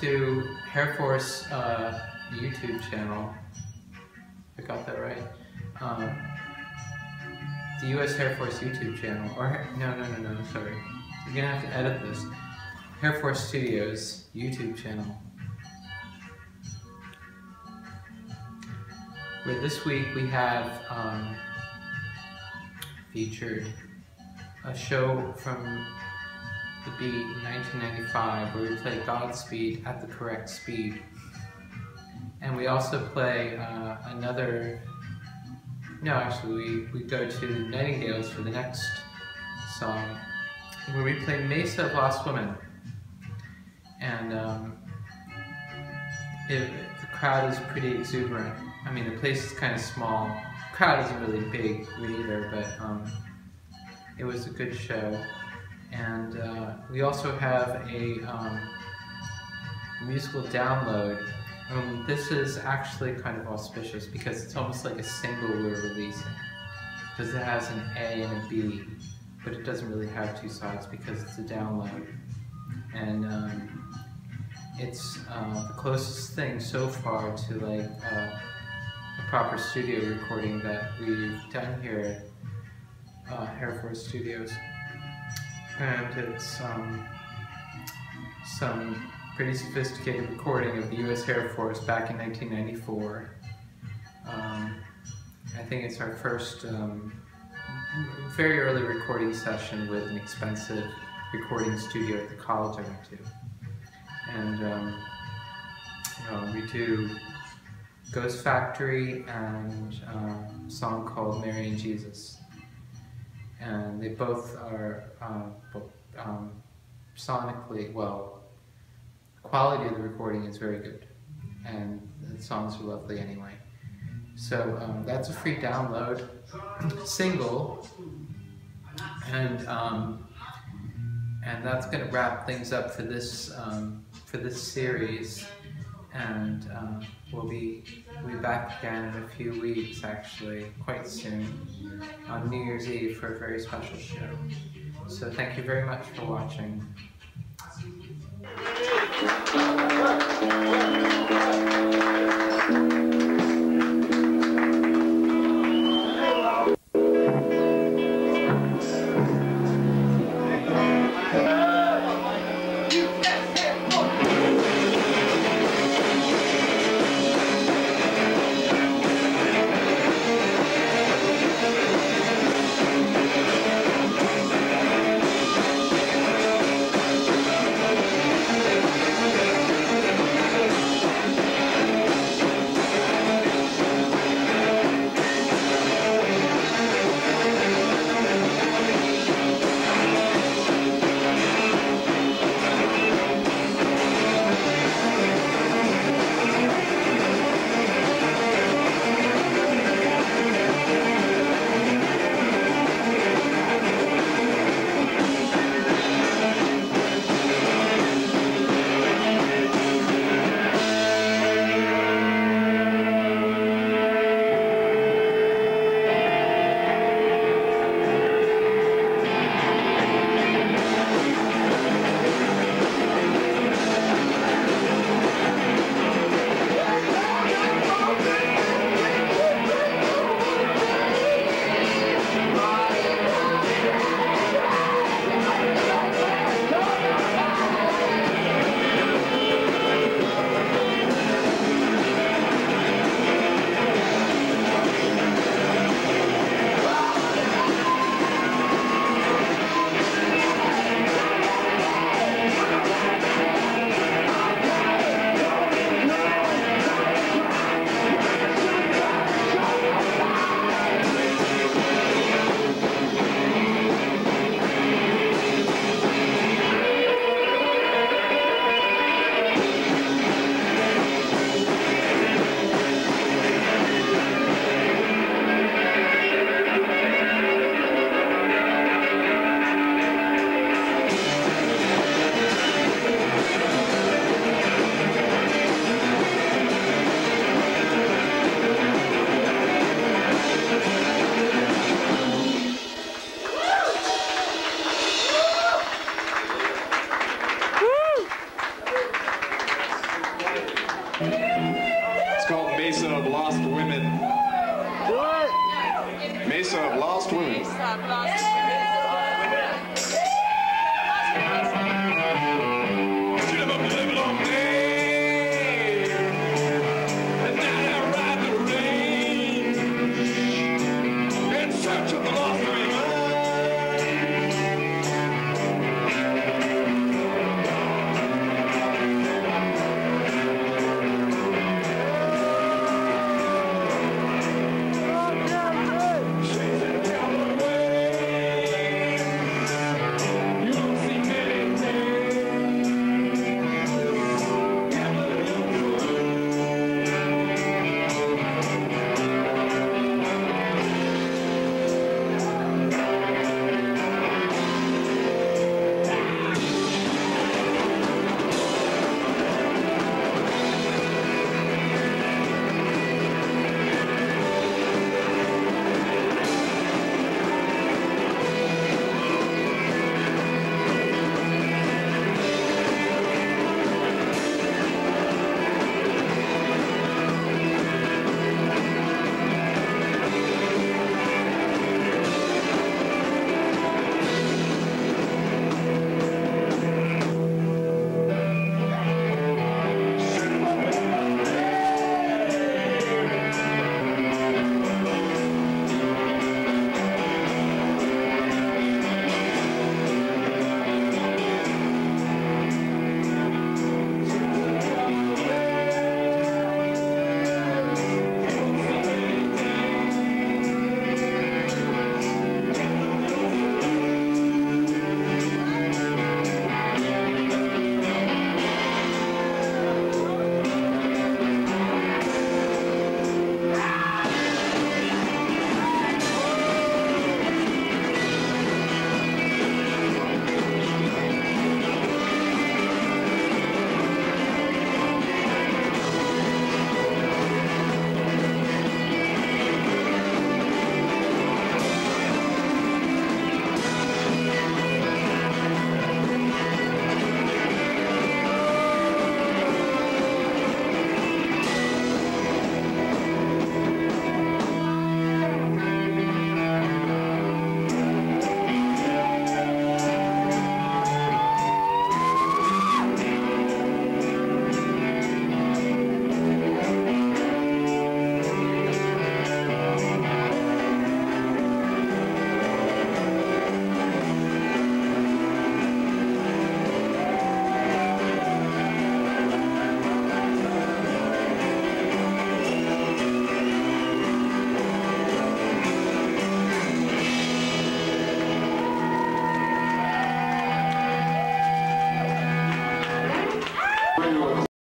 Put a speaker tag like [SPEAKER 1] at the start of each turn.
[SPEAKER 1] to Hairforce uh, YouTube channel. I got that right. Um, the U.S. Hairforce YouTube channel. Or no, no, no, no. Sorry. You're gonna have to edit this. Hairforce Studios YouTube channel. Where this week we have um, featured a show from the beat 1995 where we play Godspeed at the correct speed. And we also play uh, another, no actually we, we go to Nightingales for the next song where we play Mesa of Lost Women. And um, it, the crowd is pretty exuberant. I mean the place is kind of small, the crowd isn't really big either, but um, it was a good show. And uh, we also have a um, musical download. Um, this is actually kind of auspicious because it's almost like a single we're releasing. Because it has an A and a B, but it doesn't really have two sides because it's a download. And um, it's uh, the closest thing so far to like uh, a proper studio recording that we've done here at uh, Hairforce Studios and it's um, some pretty sophisticated recording of the U.S. Hairforce back in 1994. Um, I think it's our first um, very early recording session with an expensive recording studio at the college I went to. And um, you know, we do Ghost Factory and uh, a song called Mary and Jesus and they both are uh, um, sonically well. Quality of the recording is very good, and the songs are lovely anyway. So um, that's a free download, single, and um, and that's going to wrap things up for this um, for this series, and uh, we'll be we'll be back again in a few weeks, actually, quite soon, on New Year's Eve for a very special show. So thank you very much for watching.
[SPEAKER 2] Mesa of Lost Women.
[SPEAKER 3] What?
[SPEAKER 2] Mesa of Lost Women.
[SPEAKER 4] Mesa, Lost Women.